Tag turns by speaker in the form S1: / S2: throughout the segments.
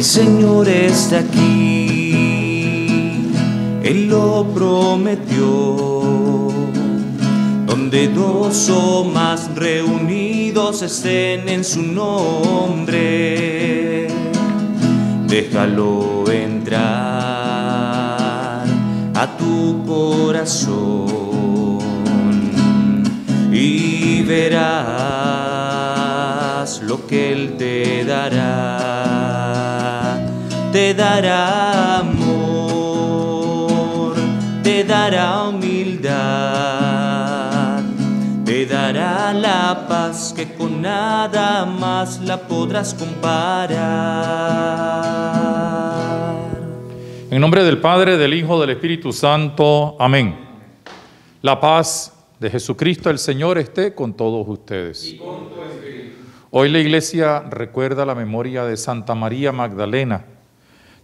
S1: El Señor está aquí, Él lo prometió. Donde dos o más reunidos estén en su nombre, déjalo entrar a tu corazón y verás lo que Él te dará. Te dará amor, te dará humildad, te dará la paz que con nada más la podrás comparar.
S2: En nombre del Padre, del Hijo, del Espíritu Santo. Amén. La paz de Jesucristo el Señor esté con todos ustedes. Hoy la iglesia recuerda la memoria de Santa María Magdalena,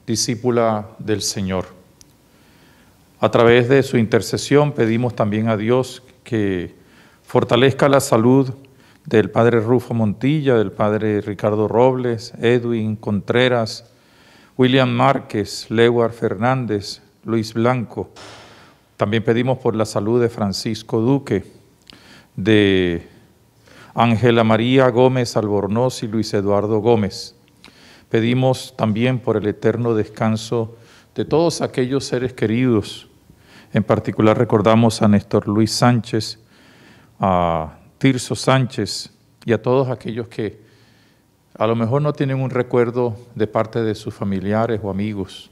S2: discípula del Señor. A través de su intercesión pedimos también a Dios que fortalezca la salud del Padre Rufo Montilla, del Padre Ricardo Robles, Edwin Contreras, William Márquez, Lewar Fernández, Luis Blanco. También pedimos por la salud de Francisco Duque, de Ángela María Gómez Albornoz y Luis Eduardo Gómez. Pedimos también por el eterno descanso de todos aquellos seres queridos. En particular recordamos a Néstor Luis Sánchez, a Tirso Sánchez y a todos aquellos que a lo mejor no tienen un recuerdo de parte de sus familiares o amigos.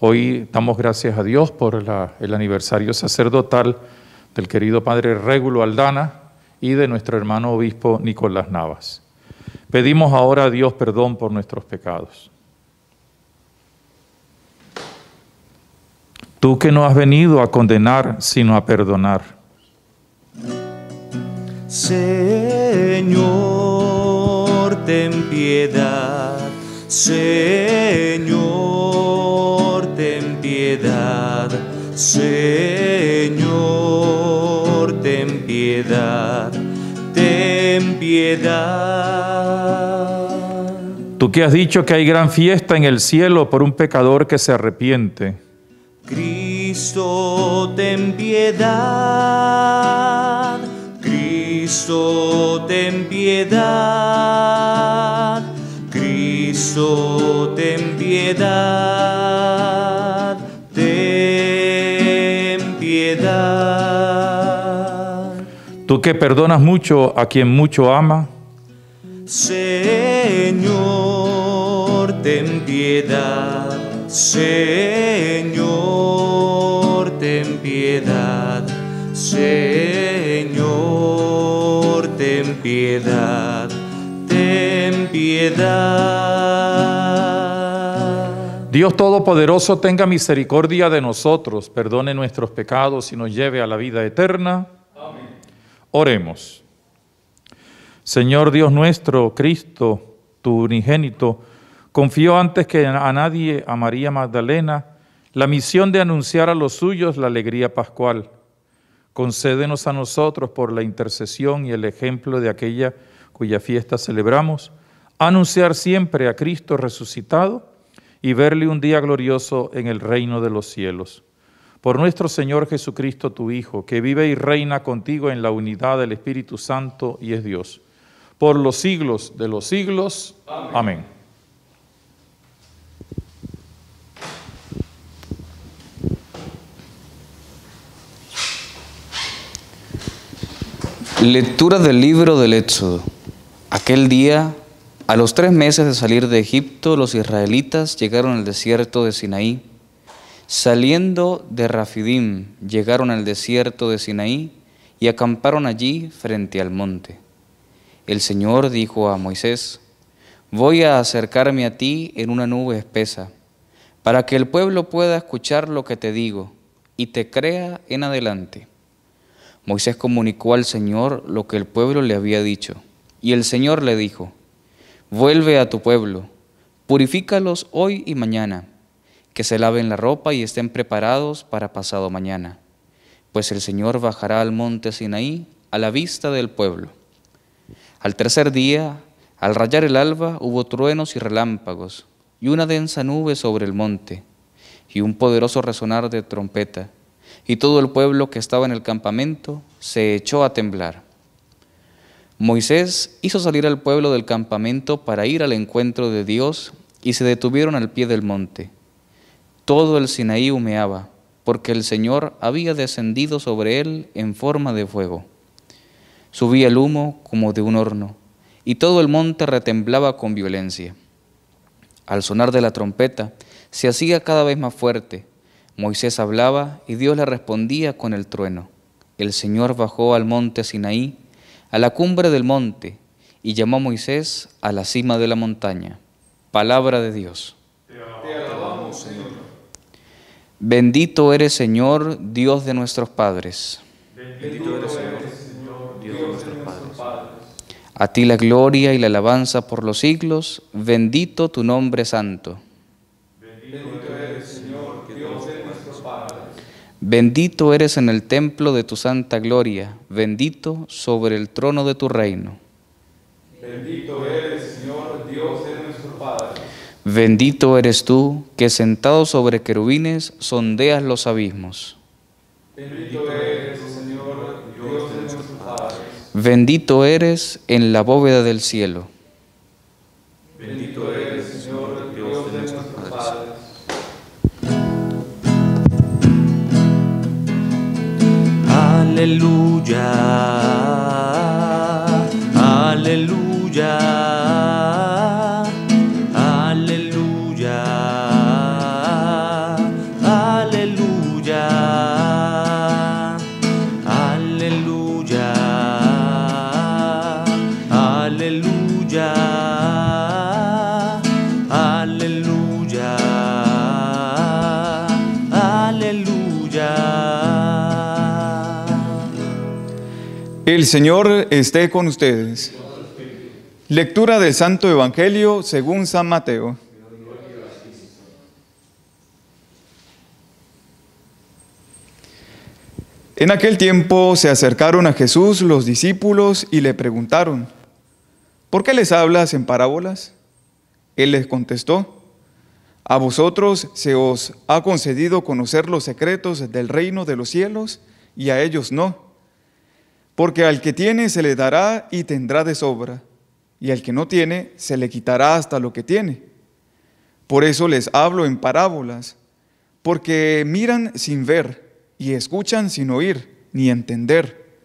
S2: Hoy damos gracias a Dios por el aniversario sacerdotal del querido Padre Régulo Aldana y de nuestro hermano obispo Nicolás Navas. Pedimos ahora a Dios perdón por nuestros pecados. Tú que no has venido a condenar, sino a perdonar.
S1: Señor, ten piedad. Señor, ten piedad. Señor, ten piedad. Piedad.
S2: Tú que has dicho que hay gran fiesta en el cielo por un pecador que se arrepiente.
S1: Cristo, ten piedad. Cristo, ten piedad. Cristo, ten piedad.
S2: Tú que perdonas mucho a quien mucho ama.
S1: Señor, ten piedad. Señor, ten piedad. Señor, ten piedad. Ten piedad.
S2: Dios Todopoderoso tenga misericordia de nosotros, perdone nuestros pecados y nos lleve a la vida eterna. Oremos. Señor Dios nuestro, Cristo, tu unigénito, confió antes que a nadie a María Magdalena la misión de anunciar a los suyos la alegría pascual. Concédenos a nosotros por la intercesión y el ejemplo de aquella cuya fiesta celebramos, anunciar siempre a Cristo resucitado y verle un día glorioso en el reino de los cielos. Por nuestro Señor Jesucristo, tu Hijo, que vive y reina contigo en la unidad del Espíritu Santo y es Dios, por los siglos de los siglos. Amén.
S3: Lectura del libro del Éxodo. Aquel día, a los tres meses de salir de Egipto, los israelitas llegaron al desierto de Sinaí. Saliendo de Rafidim, llegaron al desierto de Sinaí y acamparon allí frente al monte. El Señor dijo a Moisés, Voy a acercarme a ti en una nube espesa, para que el pueblo pueda escuchar lo que te digo y te crea en adelante. Moisés comunicó al Señor lo que el pueblo le había dicho. Y el Señor le dijo, vuelve a tu pueblo, purifícalos hoy y mañana, que se laven la ropa y estén preparados para pasado mañana, pues el Señor bajará al monte Sinaí a la vista del pueblo. Al tercer día, al rayar el alba, hubo truenos y relámpagos, y una densa nube sobre el monte, y un poderoso resonar de trompeta, y todo el pueblo que estaba en el campamento se echó a temblar. Moisés hizo salir al pueblo del campamento para ir al encuentro de Dios, y se detuvieron al pie del monte. Todo el Sinaí humeaba, porque el Señor había descendido sobre él en forma de fuego. Subía el humo como de un horno, y todo el monte retemblaba con violencia. Al sonar de la trompeta, se hacía cada vez más fuerte. Moisés hablaba y Dios le respondía con el trueno. El Señor bajó al monte Sinaí, a la cumbre del monte, y llamó a Moisés a la cima de la montaña. Palabra de Dios. Bendito eres, Señor, Dios de nuestros padres. Bendito eres, Señor, Dios de nuestros padres. A ti la gloria y la alabanza por los siglos. Bendito tu nombre santo. Bendito eres, Señor, Dios de nuestros padres. Bendito eres en el templo de tu santa gloria. Bendito sobre el trono de tu reino. Bendito eres, Señor, Dios de nuestros padres. Bendito eres tú, que sentado sobre querubines sondeas los abismos. Bendito eres, Señor, Dios de nuestros padres. Bendito eres en la bóveda del cielo. Bendito eres, Señor, Dios de nuestros padres.
S1: Aleluya, aleluya,
S4: El Señor esté con ustedes. Lectura del Santo Evangelio según San Mateo. En aquel tiempo se acercaron a Jesús los discípulos y le preguntaron, ¿por qué les hablas en parábolas? Él les contestó, a vosotros se os ha concedido conocer los secretos del reino de los cielos y a ellos no. Porque al que tiene se le dará y tendrá de sobra, y al que no tiene se le quitará hasta lo que tiene. Por eso les hablo en parábolas, porque miran sin ver y escuchan sin oír ni entender.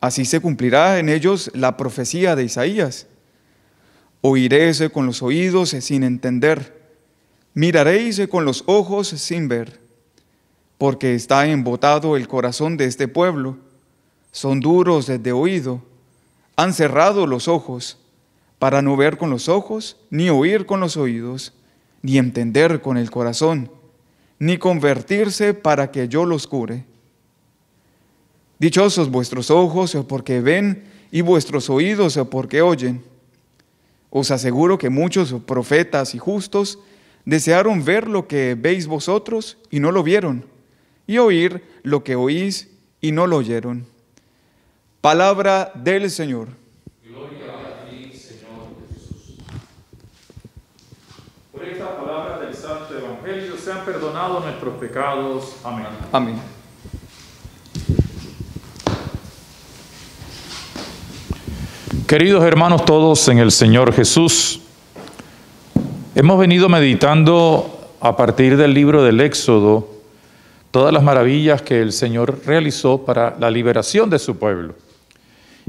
S4: Así se cumplirá en ellos la profecía de Isaías. Oiréis con los oídos sin entender, miraréis con los ojos sin ver, porque está embotado el corazón de este pueblo son duros desde oído, han cerrado los ojos para no ver con los ojos, ni oír con los oídos, ni entender con el corazón, ni convertirse para que yo los cure. Dichosos vuestros ojos porque ven y vuestros oídos porque oyen. Os aseguro que muchos profetas y justos desearon ver lo que veis vosotros y no lo vieron, y oír lo que oís y no lo oyeron. Palabra del Señor.
S2: Gloria a ti, Señor Jesús. Por esta palabra del Santo Evangelio sean perdonados nuestros pecados. Amén.
S4: Amén.
S2: Queridos hermanos todos en el Señor Jesús, hemos venido meditando a partir del libro del Éxodo todas las maravillas que el Señor realizó para la liberación de su pueblo.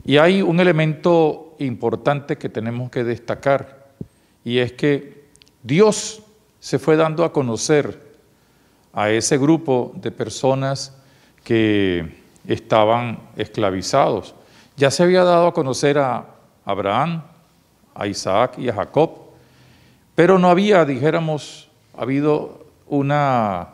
S2: Y hay un elemento importante que tenemos que destacar, y es que Dios se fue dando a conocer a ese grupo de personas que estaban esclavizados. Ya se había dado a conocer a Abraham, a Isaac y a Jacob, pero no había, dijéramos, habido una,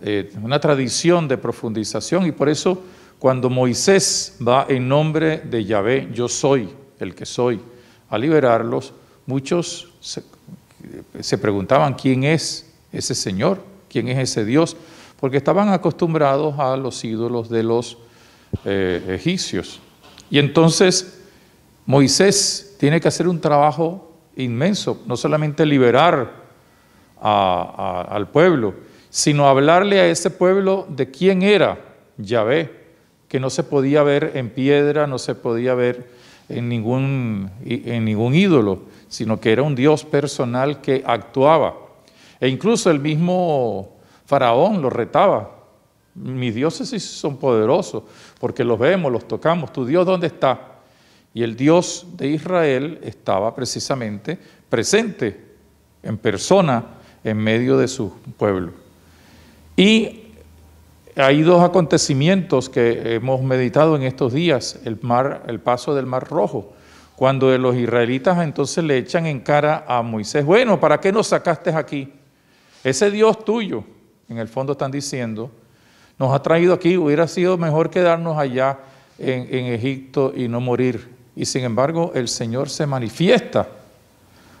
S2: eh, una tradición de profundización y por eso cuando Moisés va en nombre de Yahvé, yo soy el que soy, a liberarlos, muchos se, preguntaban quién es ese Señor, quién es ese Dios, porque estaban acostumbrados a los ídolos de los eh, egipcios. Y entonces Moisés tiene que hacer un trabajo inmenso, no solamente liberar al pueblo, sino hablarle a ese pueblo de quién era Yahvé, que no se podía ver en piedra, no se podía ver en ningún, en ningún ídolo, sino que era un Dios personal que actuaba. E incluso el mismo Faraón lo retaba. Mis dioses sí son poderosos, porque los vemos, los tocamos. ¿Tu Dios dónde está? Y el Dios de Israel estaba precisamente presente en persona en medio de su pueblo. Y hay dos acontecimientos que hemos meditado en estos días, el, mar, el paso del Mar Rojo, cuando los israelitas entonces le echan en cara a Moisés, bueno, ¿para qué nos sacaste aquí? Ese Dios tuyo, en el fondo están diciendo, nos ha traído aquí, hubiera sido mejor quedarnos allá en, en Egipto y no morir. Y sin embargo, el Señor se manifiesta,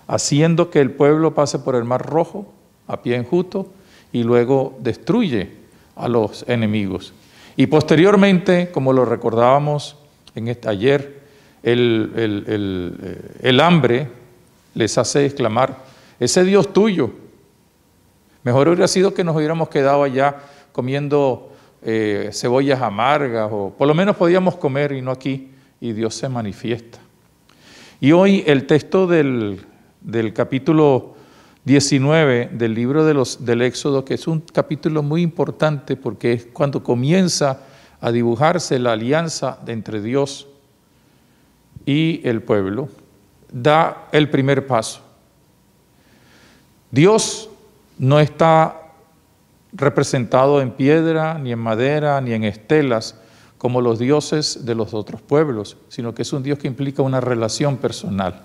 S2: haciendo que el pueblo pase por el Mar Rojo a pie enjuto y luego destruye a los enemigos. Y posteriormente, como lo recordábamos en este, ayer, el, el, el, hambre les hace exclamar, ese Dios tuyo, mejor hubiera sido que nos hubiéramos quedado allá comiendo eh, cebollas amargas, o por lo menos podíamos comer y no aquí, y Dios se manifiesta. Y hoy el texto del, del capítulo 19 del libro de los, del Éxodo, que es un capítulo muy importante porque es cuando comienza a dibujarse la alianza entre Dios y el pueblo, da el primer paso. Dios no está representado en piedra, ni en madera, ni en estelas, como los dioses de los otros pueblos, sino que es un Dios que implica una relación personal.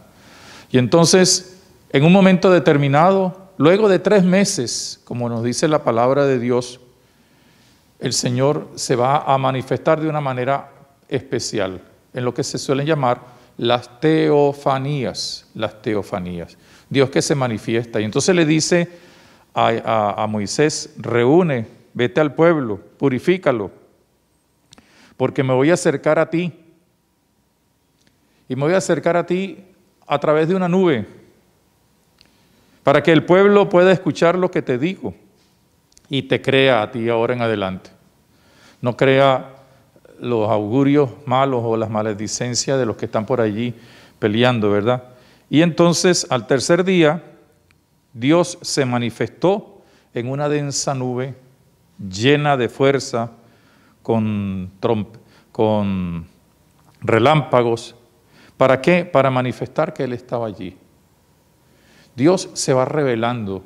S2: Y entonces en un momento determinado, luego de tres meses, como nos dice la palabra de Dios, el Señor se va a manifestar de una manera especial, en lo que se suelen llamar las teofanías, las teofanías. Dios que se manifiesta. Y entonces le dice a, a Moisés, reúne, vete al pueblo, purifícalo, porque me voy a acercar a ti. Y me voy a acercar a ti a través de una nube para que el pueblo pueda escuchar lo que te digo y te crea a ti ahora en adelante. No crea los augurios malos o las maledicencias de los que están por allí peleando, ¿verdad? Y entonces al tercer día Dios se manifestó en una densa nube llena de fuerza, con, con relámpagos. ¿Para qué? Para manifestar que Él estaba allí. Dios se va revelando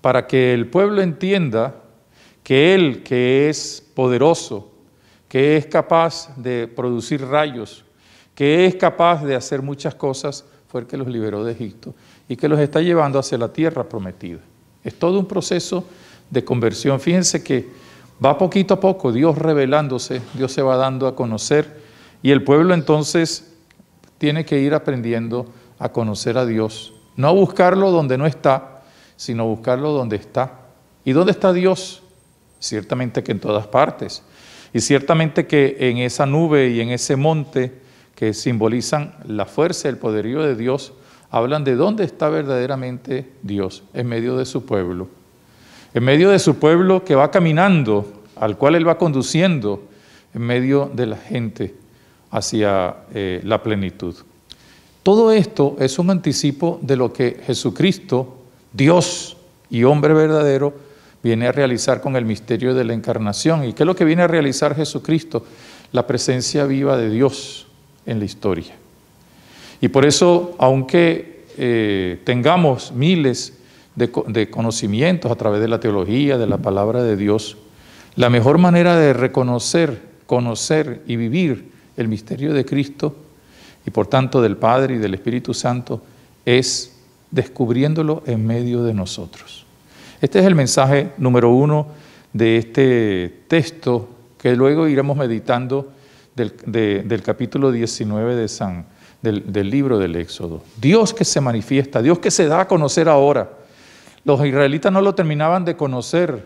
S2: para que el pueblo entienda que Él, que es poderoso, que es capaz de producir rayos, que es capaz de hacer muchas cosas, fue el que los liberó de Egipto y que los está llevando hacia la tierra prometida. Es todo un proceso de conversión. Fíjense que va poquito a poco Dios revelándose, Dios se va dando a conocer y el pueblo entonces tiene que ir aprendiendo a conocer a Dios no buscarlo donde no está, sino buscarlo donde está. ¿Y dónde está Dios? Ciertamente que en todas partes. Y ciertamente que en esa nube y en ese monte que simbolizan la fuerza y el poderío de Dios, hablan de dónde está verdaderamente Dios, en medio de su pueblo. En medio de su pueblo que va caminando, al cual Él va conduciendo, en medio de la gente hacia eh, la plenitud. Todo esto es un anticipo de lo que Jesucristo, Dios y hombre verdadero, viene a realizar con el misterio de la encarnación. ¿Y qué es lo que viene a realizar Jesucristo? La presencia viva de Dios en la historia. Y por eso, aunque eh, tengamos miles de, de conocimientos a través de la teología, de la palabra de Dios, la mejor manera de reconocer, conocer y vivir el misterio de Cristo y por tanto del Padre y del Espíritu Santo es descubriéndolo en medio de nosotros. Este es el mensaje número uno de este texto que luego iremos meditando del, capítulo 19 de San, del, libro del Éxodo. Dios que se manifiesta, Dios que se da a conocer ahora. Los israelitas no lo terminaban de conocer,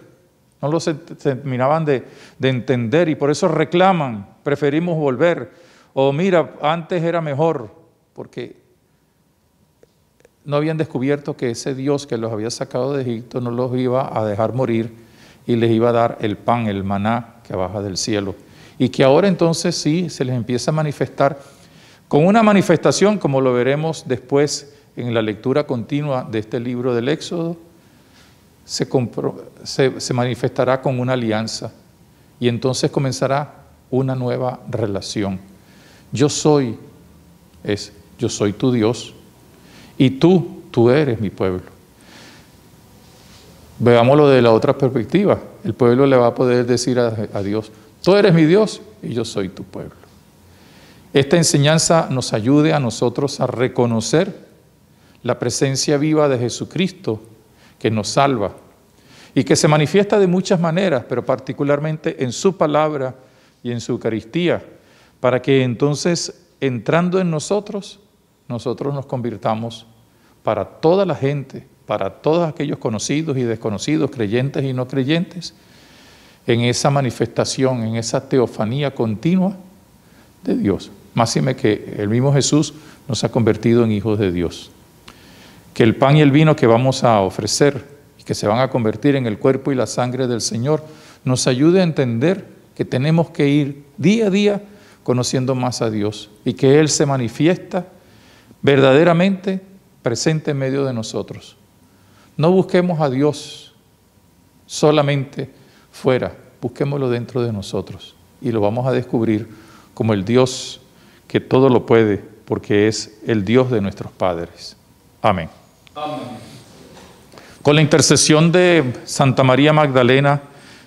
S2: no lo terminaban de entender y por eso reclaman, preferimos volver o mira, antes era mejor, porque no habían descubierto que ese Dios que los había sacado de Egipto no los iba a dejar morir y les iba a dar el pan, el maná que baja del cielo. Y que ahora entonces sí se les empieza a manifestar con una manifestación, como lo veremos después en la lectura continua de este libro del Éxodo, se, se, manifestará con una alianza y entonces comenzará una nueva relación. Yo soy, es, yo soy tu Dios y tú, tú eres mi pueblo. Veámoslo de la otra perspectiva. El pueblo le va a poder decir a, a Dios, tú eres mi Dios y yo soy tu pueblo. Esta enseñanza nos ayude a nosotros a reconocer la presencia viva de Jesucristo que nos salva y que se manifiesta de muchas maneras, pero particularmente en su palabra y en su Eucaristía, para que entonces, entrando en nosotros, nosotros nos convirtamos para toda la gente, para todos aquellos conocidos y desconocidos, creyentes y no creyentes, en esa manifestación, en esa teofanía continua de Dios. Máxime que el mismo Jesús nos ha convertido en hijos de Dios. Que el pan y el vino que vamos a ofrecer que se van a convertir en el cuerpo y la sangre del Señor nos ayude a entender que tenemos que ir día a día conociendo más a Dios y que Él se manifiesta verdaderamente presente en medio de nosotros. No busquemos a Dios solamente fuera, busquémoslo dentro de nosotros y lo vamos a descubrir como el Dios que todo lo puede porque es el Dios de nuestros padres. Amén. Amén. Con la intercesión de Santa María Magdalena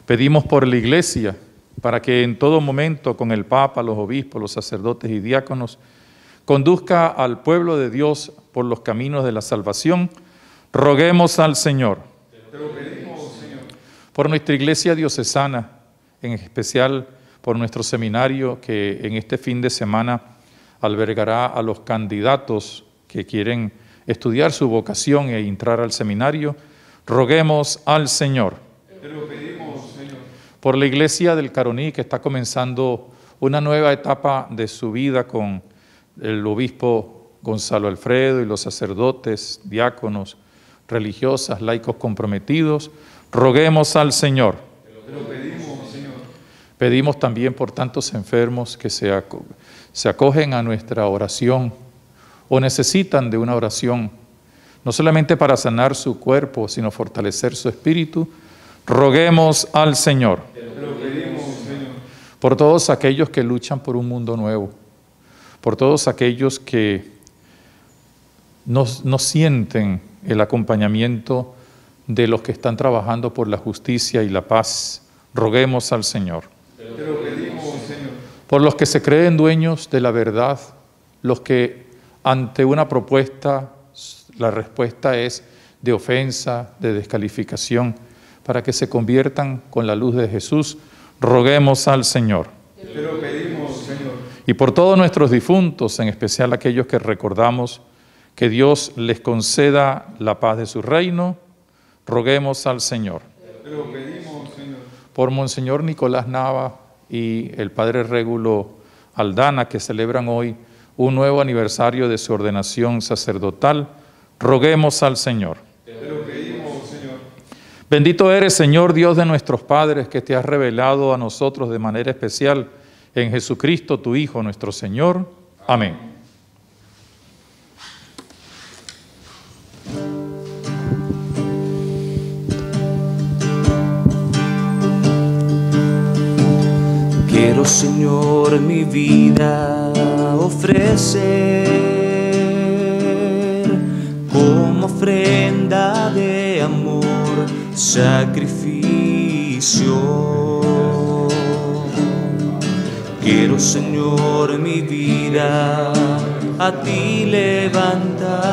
S2: pedimos por la iglesia para que en todo momento con el Papa, los obispos, los sacerdotes y diáconos, conduzca al pueblo de Dios por los caminos de la salvación, roguemos al Señor. Por nuestra iglesia diocesana, en especial por nuestro seminario que en este fin de semana albergará a los candidatos que quieren estudiar su vocación e entrar al seminario, roguemos al Señor. Te lo pedimos. Por la iglesia del Caroní que está comenzando una nueva etapa de su vida con el obispo Gonzalo Alfredo y los sacerdotes, diáconos, religiosas, laicos comprometidos, roguemos al Señor. Pedimos también por tantos enfermos que se, se acogen a nuestra oración o necesitan de una oración, no solamente para sanar su cuerpo, sino fortalecer su espíritu, roguemos al Señor. Por todos aquellos que luchan por un mundo nuevo, por todos aquellos que no, no sienten el acompañamiento de los que están trabajando por la justicia y la paz, roguemos al Señor. Por los que se creen dueños de la verdad, los que ante una propuesta, la respuesta es de ofensa, de descalificación, para que se conviertan con la luz de Jesús, roguemos al Señor. Te lo pedimos, Señor. Y por todos nuestros difuntos, en especial aquellos que recordamos, que Dios les conceda la paz de su reino, roguemos al Señor. Te lo pedimos, Señor. Por Monseñor Nicolás Nava y el Padre Régulo Aldana, que celebran hoy un nuevo aniversario de su ordenación sacerdotal, roguemos al Señor. Te lo pedimos, Señor. Bendito eres, Señor Dios de nuestros padres, que te has revelado a nosotros de manera especial en Jesucristo, tu Hijo, nuestro Señor. Amén.
S1: Quiero, Señor, mi vida ofrecer como ofrenda de amor, sacrificio. Quiero, Señor, mi vida a ti levantar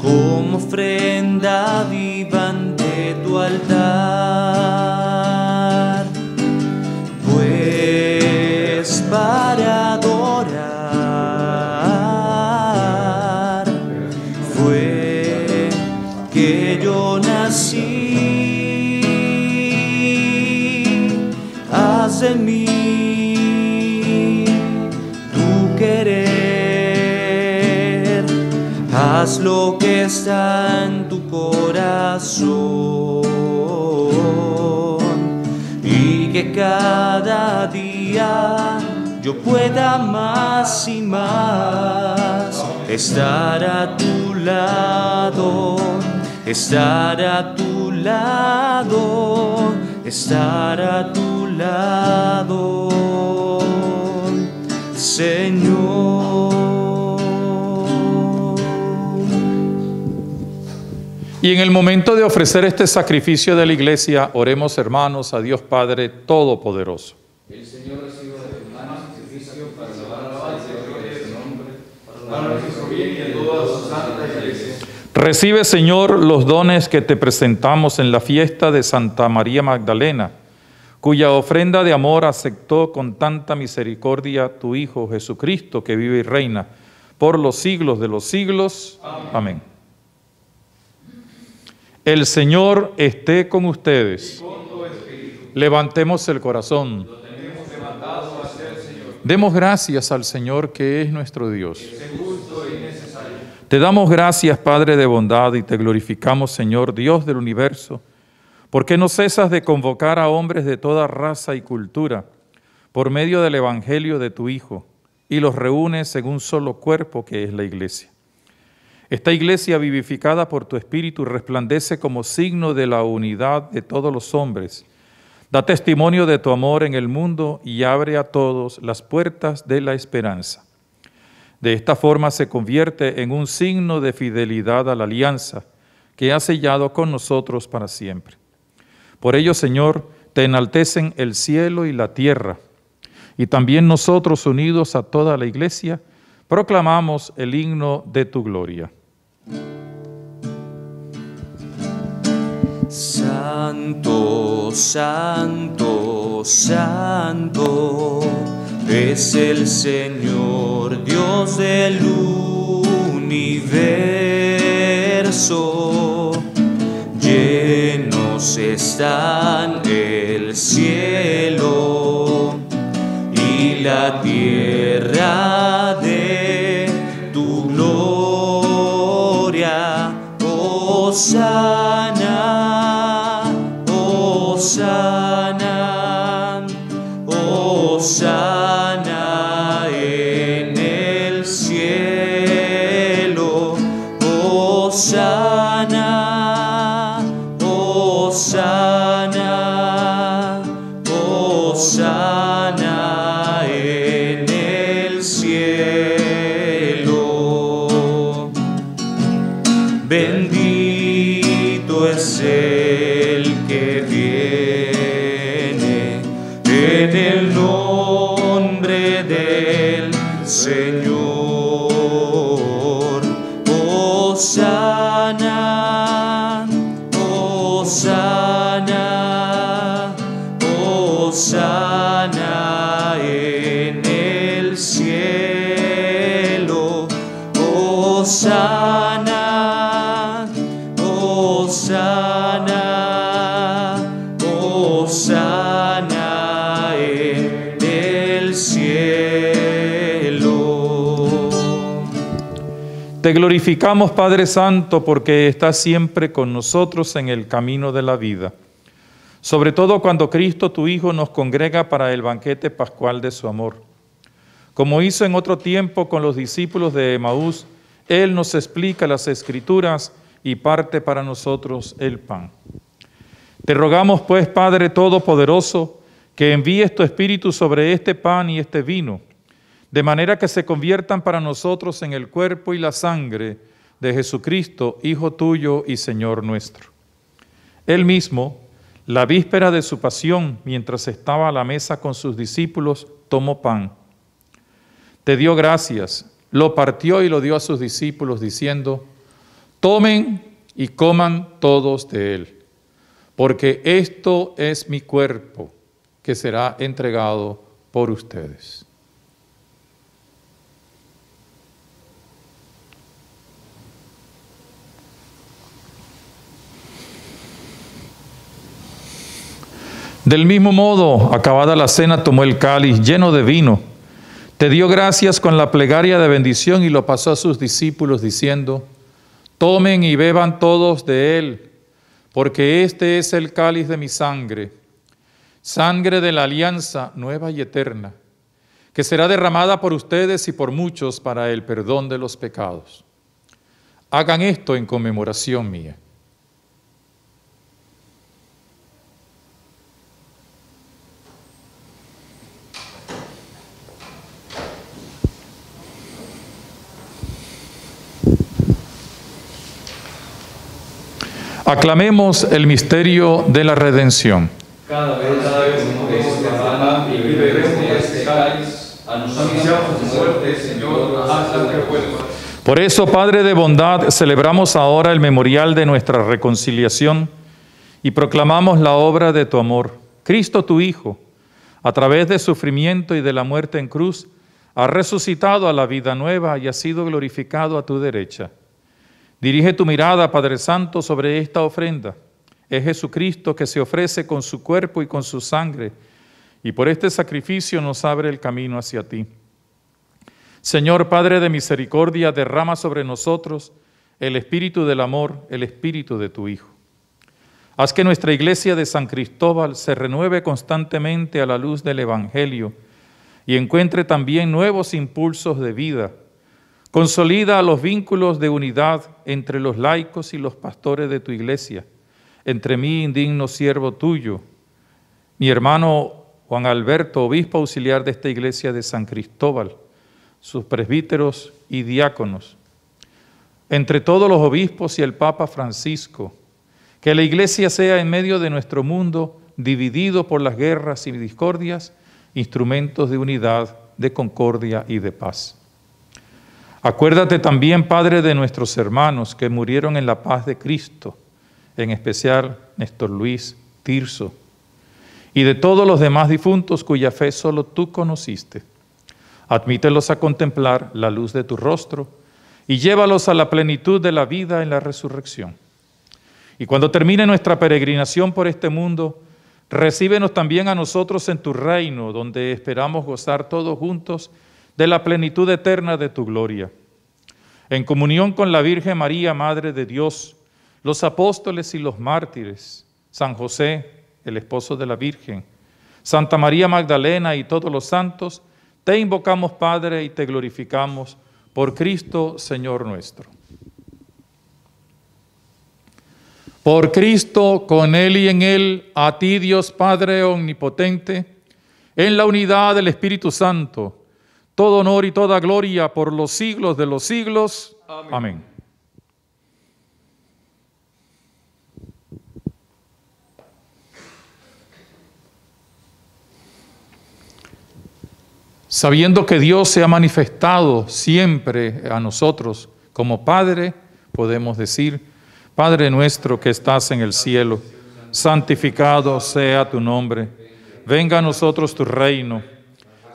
S1: como ofrenda viva ante tu altar. adorar. Lo que está en tu corazón y que cada día yo pueda más y más estar a tu lado, estar a tu lado, estar a tu lado, Señor.
S2: Y en el momento de ofrecer este sacrificio de la iglesia, oremos hermanos a Dios Padre Todopoderoso. El Señor reciba de tu mano sacrificio para la alabanza y gloria de su nombre, para nuestro bien y de toda su santa iglesia. Recibe, Señor, los dones que te presentamos en la fiesta de Santa María Magdalena, cuya ofrenda de amor aceptó con tanta misericordia tu Hijo Jesucristo, que vive y reina por los siglos de los siglos. Amén. Amén. El Señor esté con ustedes. Levantemos el corazón. Demos gracias al Señor que es nuestro Dios. Te damos gracias, Padre de bondad, y te glorificamos, Señor, Dios del universo, porque no cesas de convocar a hombres de toda raza y cultura por medio del Evangelio de tu Hijo, y los reúnes en un solo cuerpo que es la iglesia. Esta iglesia vivificada por tu Espíritu resplandece como signo de la unidad de todos los hombres. Da testimonio de tu amor en el mundo y abre a todos las puertas de la esperanza. De esta forma se convierte en un signo de fidelidad a la alianza que ha sellado con nosotros para siempre. Por ello, Señor, te enaltecen el cielo y la tierra, y también nosotros unidos a toda la iglesia, proclamamos el himno de tu gloria.
S1: Santo, santo, santo es el Señor Dios del universo. Llenos están el cielo y la tierra Osana, Osana, Osana en el cielo. Osana,
S2: Te glorificamos, Padre Santo, porque estás siempre con nosotros en el camino de la vida. Sobre todo cuando Cristo, tu Hijo, nos congrega para el banquete pascual de su amor. Como hizo en otro tiempo con los discípulos de Emaús, Él nos explica las escrituras y parte para nosotros el pan. Te rogamos, pues, Padre Todopoderoso, que envíes tu Espíritu sobre este pan y este vino, de manera que se conviertan para nosotros en el cuerpo y la sangre de Jesucristo, Hijo tuyo y Señor nuestro. Él mismo, la víspera de su pasión, mientras estaba a la mesa con sus discípulos, tomó pan. Te dio gracias, lo partió y lo dio a sus discípulos, diciendo, tomen y coman todos de él, porque esto es mi cuerpo que será entregado por ustedes. Del mismo modo, acabada la cena, tomó el cáliz lleno de vino, Te dio gracias con la plegaria de bendición y lo pasó a sus discípulos diciendo, tomen y beban todos de él, porque este es el cáliz de mi sangre, sangre de la alianza nueva y eterna, que será derramada por ustedes y por muchos para el perdón de los pecados. Hagan esto en conmemoración mía. Aclamemos el misterio de la redención.
S3: Cada vez, cada vez pan y beberemos cáliz, anunciamos tu muerte, Señor, hasta que vuelva.
S2: Por eso, Padre de bondad, celebramos ahora el memorial de nuestra reconciliación y proclamamos la obra de tu amor. Cristo tu Hijo, a través de sufrimiento y de la muerte en cruz, ha resucitado a la vida nueva y ha sido glorificado a tu derecha. Dirige tu mirada, Padre Santo, sobre esta ofrenda. Es Jesucristo que se ofrece con su cuerpo y con su sangre, y por este sacrificio nos abre el camino hacia ti. Señor Padre de misericordia, derrama sobre nosotros el espíritu del amor, el espíritu de tu Hijo. Haz que nuestra iglesia de San Cristóbal se renueve constantemente a la luz del Evangelio y encuentre también nuevos impulsos de vida Consolida los vínculos de unidad entre los laicos y los pastores de tu iglesia, entre mí, indigno siervo tuyo, mi hermano Juan Alberto, obispo auxiliar de esta iglesia de San Cristóbal, sus presbíteros y diáconos, entre todos los obispos y el Papa Francisco, que la iglesia sea en medio de nuestro mundo, dividido por las guerras y discordias, instrumentos de unidad, de concordia y de paz. Acuérdate también, Padre, de nuestros hermanos que murieron en la paz de Cristo, en especial Néstor Luis, Tirso, y de todos los demás difuntos cuya fe solo tú conociste. Admítelos a contemplar la luz de tu rostro y llévalos a la plenitud de la vida en la resurrección. Y cuando termine nuestra peregrinación por este mundo, recíbenos también a nosotros en tu reino, donde esperamos gozar todos juntos de la plenitud eterna de tu gloria. En comunión con la Virgen María, Madre de Dios, los apóstoles y los mártires, San José, el esposo de la Virgen, Santa María Magdalena y todos los santos, te invocamos, Padre, y te glorificamos por Cristo, Señor nuestro. Por Cristo, con Él y en Él, a ti Dios Padre Omnipotente, en la unidad del Espíritu Santo, todo honor y toda gloria por los siglos de los siglos. Amén. Sabiendo que Dios se ha manifestado siempre a nosotros como Padre, podemos decir, Padre nuestro que estás en el cielo, santificado sea tu nombre, venga a nosotros tu reino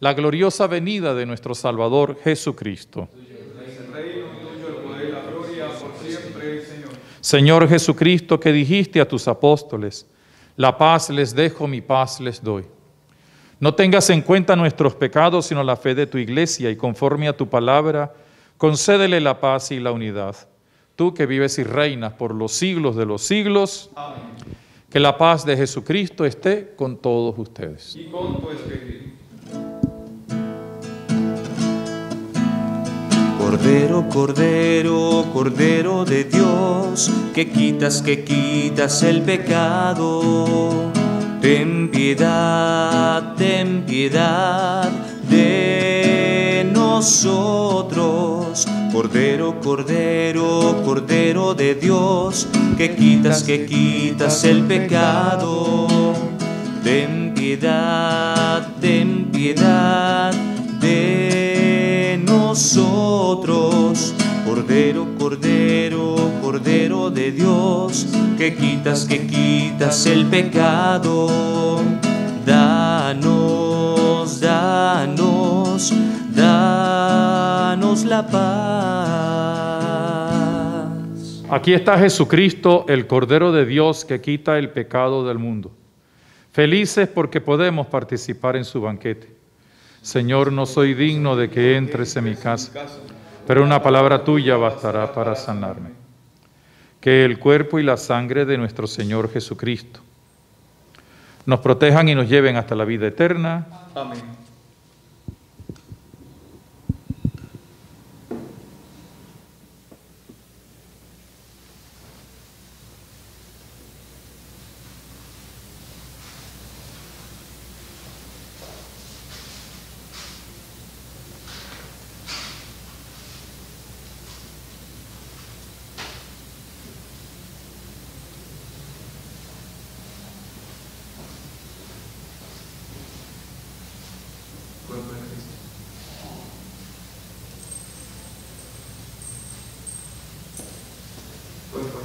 S2: la gloriosa venida de nuestro Salvador Jesucristo. Señor Jesucristo, que dijiste a tus apóstoles, la paz les dejo, mi paz les doy. No tengas en cuenta nuestros pecados, sino la fe de tu iglesia, y conforme a tu palabra, concédele la paz y la unidad. Tú que vives y reinas por los siglos de los siglos, que la paz de Jesucristo esté con todos ustedes. Y con tu espíritu.
S1: Cordero, Cordero, Cordero de Dios, que quitas, que quitas el pecado. Ten piedad, ten piedad de nosotros. Cordero, Cordero, Cordero de Dios, que quitas, que quitas el pecado. Ten piedad, ten piedad nosotros. Cordero, Cordero, Cordero de Dios, que quitas, que quitas el pecado. Danos, danos, danos la paz.
S2: Aquí está Jesucristo, el Cordero de Dios que quita el pecado del mundo. Felices porque podemos participar en su banquete. Señor, no soy digno de que entres en mi casa, pero una palabra tuya bastará para sanarme. Que el cuerpo y la sangre de nuestro Señor Jesucristo nos protejan y nos lleven hasta la vida eterna.
S4: Amén.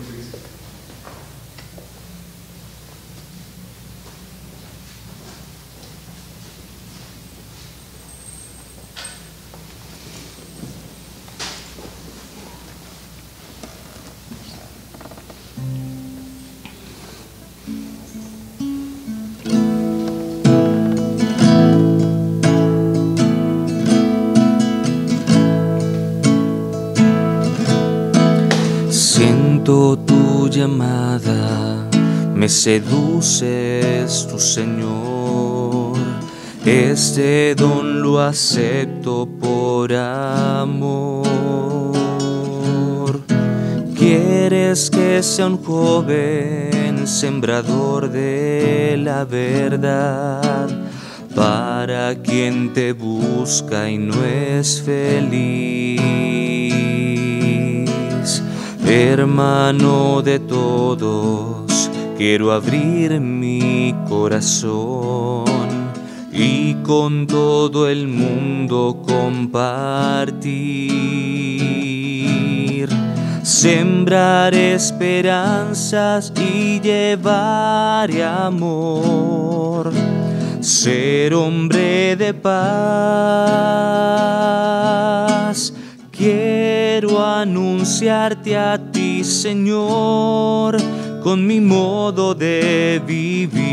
S4: reason.
S1: Siento tu llamada, me seduces tu Señor. Este don lo acepto por amor. Quieres que sea un joven sembrador de la verdad, para quien te busca y no es feliz hermano de todos, quiero abrir mi corazón y con todo el mundo compartir. Sembrar esperanzas y llevar amor, ser hombre de paz. Quiero anunciarte a ti, Señor, con mi modo de vivir.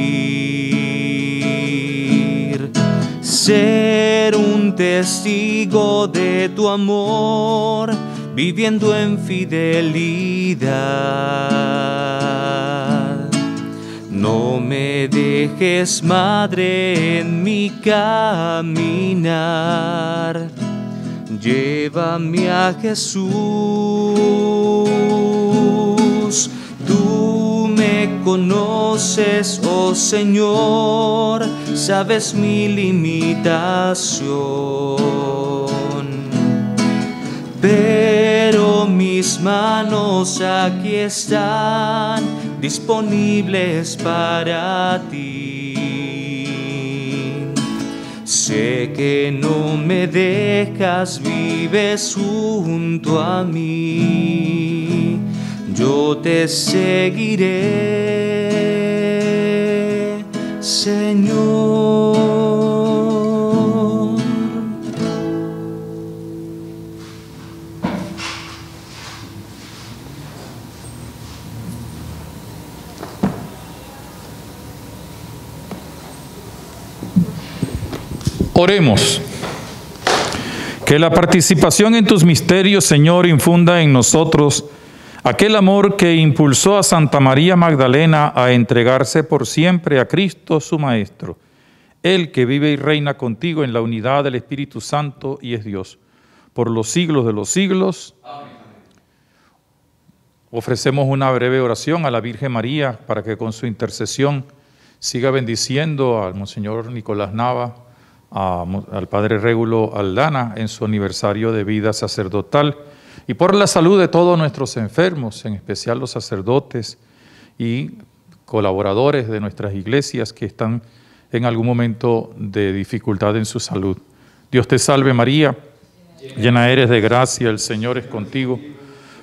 S1: Ser un testigo de tu amor, viviendo en fidelidad. No me dejes, Madre, en mi caminar Llévame a Jesús. Tú me conoces, oh Señor, sabes mi limitación. Pero mis manos aquí están disponibles para ti. Sé que no me dejas, vives junto a mí. Yo te seguiré, Señor.
S2: Oremos. Que la participación en tus misterios, Señor, infunda en nosotros aquel amor que impulsó a Santa María Magdalena a entregarse por siempre a Cristo su Maestro, Él que vive y reina contigo en la unidad del Espíritu Santo y es Dios, por los siglos de los siglos. Ofrecemos una breve oración a la Virgen María para que con su intercesión siga bendiciendo al Monseñor Nicolás Nava, al Padre Régulo Aldana en su aniversario de vida sacerdotal y por la salud de todos nuestros enfermos, en especial los sacerdotes y colaboradores de nuestras iglesias que están en algún momento de dificultad en su salud. Dios te salve María, Llena eres de gracia, el Señor es contigo.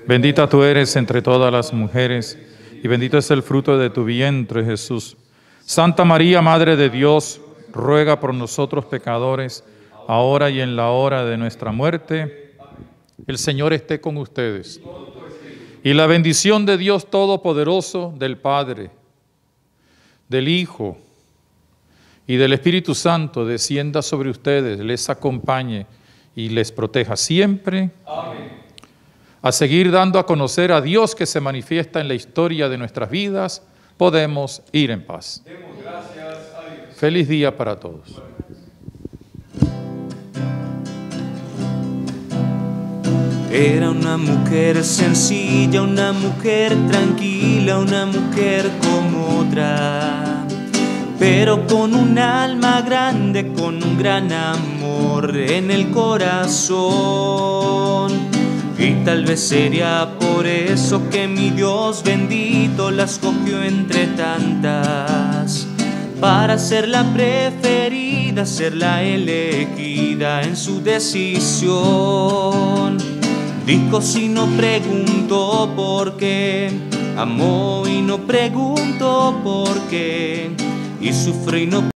S2: Bendita tú eres entre todas las mujeres, y bendito es el fruto de tu vientre, Jesús. Santa María, Madre de Dios, ruega por nosotros pecadores, ahora y en la hora de nuestra muerte. El Señor esté con ustedes. Y la bendición de Dios Todopoderoso, del Padre, del Hijo y del Espíritu Santo descienda sobre ustedes, les acompañe y les proteja siempre. Amén. A seguir dando a conocer a Dios que se manifiesta en la historia de nuestras vidas, podemos ir en paz. Feliz día para todos.
S1: Era una mujer sencilla, una mujer tranquila, una mujer como otra, pero con un alma grande, con un gran amor en el corazón. Y tal vez sería por eso que mi Dios bendito la escogió entre tantas, para ser la preferida, ser la elegida en su decisión. Dijo si no pregunto por qué, amó y no pregunto por qué, y sufrí y no